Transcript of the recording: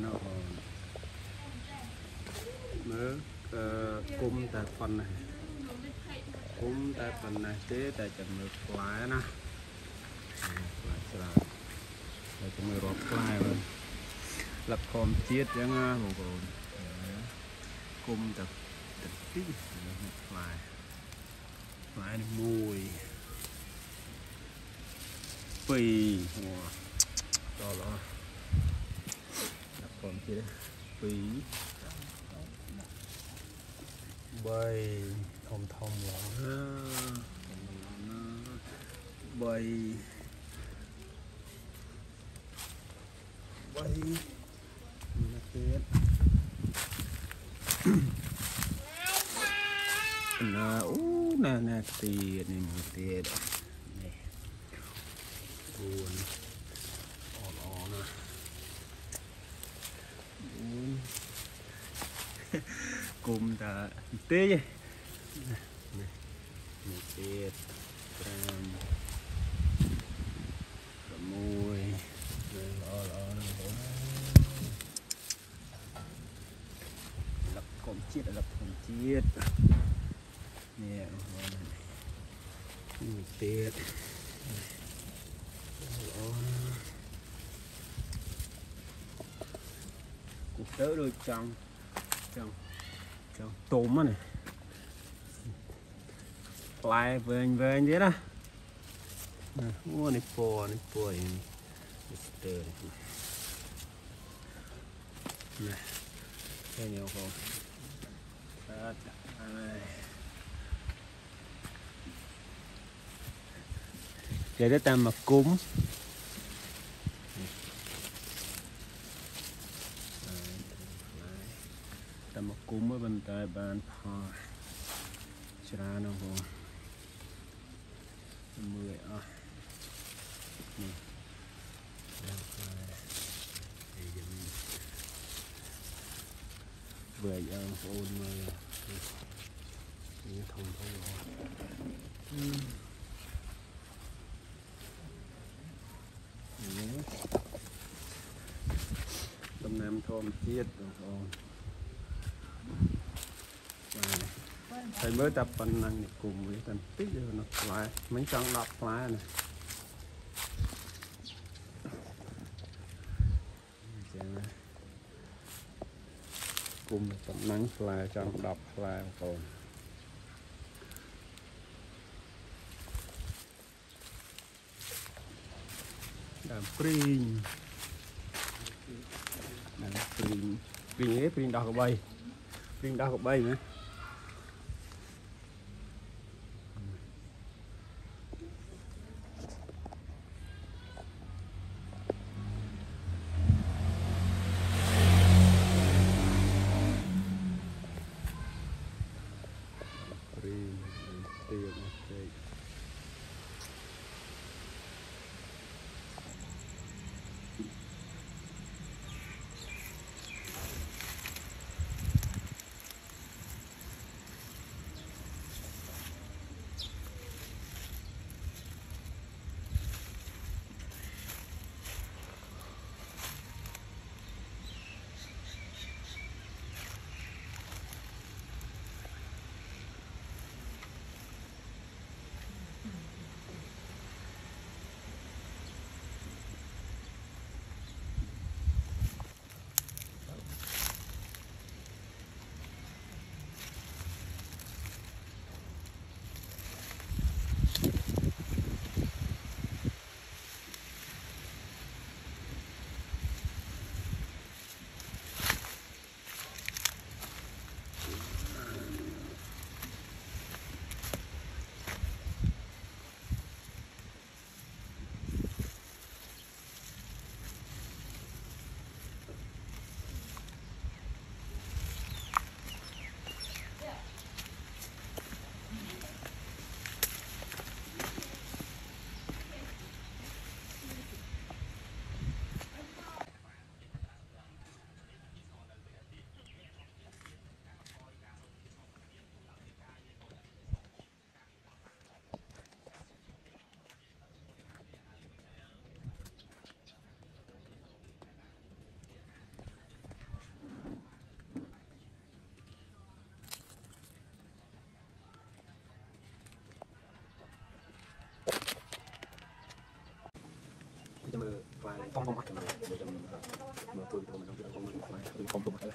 nó còn mớ ờ, cung tại phần này. Cung tại phần này thế tại chẳng mực quá nè. Quá là tại chẳng mực rọt quá rồi. Lập khom chiết chẳng hồ còn cung tập tập tí quái, quái này mùi. Pì wow. đó lắm gì đây. Quỷ bầy thông thông là bầy. Bầy. Mình tiết nè nè tiền này một tiền. Này buồn. Cùng ta tê vậy một tê tram mùi lo lo lập con chiết lập con chiết. Nè một tê lo. Cục tớ đôi chồng chồng trong tôm này. Lại về về thế đó. Ô này bò này bò này. Tơ này. Này thấy nhiều không? Đó, để để ta mà cúng. តែមកគុំប៉ុន្តែបានផលច្រើនណាស់បងមើលឲ្យអស់នេះដល់ហើយយើងបើយ៉ាងបងប្អូនមើលនេះធំធំល្អដំណាំធម្មជាតិបងប្អូន ហើយមើលតែប៉ុណ្ណឹងនេះគុំវាតែបន្តិចយកនោះផ្លែមិញចង់10ផ្លែនេះចឹងណាគុំប៉ុណ្ណឹងផ្លែចង់10ផ្លែបងប្អូនដើមព្រីងដើមព្រីងព្រីងឯព្រីងដោះកបីព្រីងដោះកបីណា Pang pemakai, pang pemakai, pang pemakai.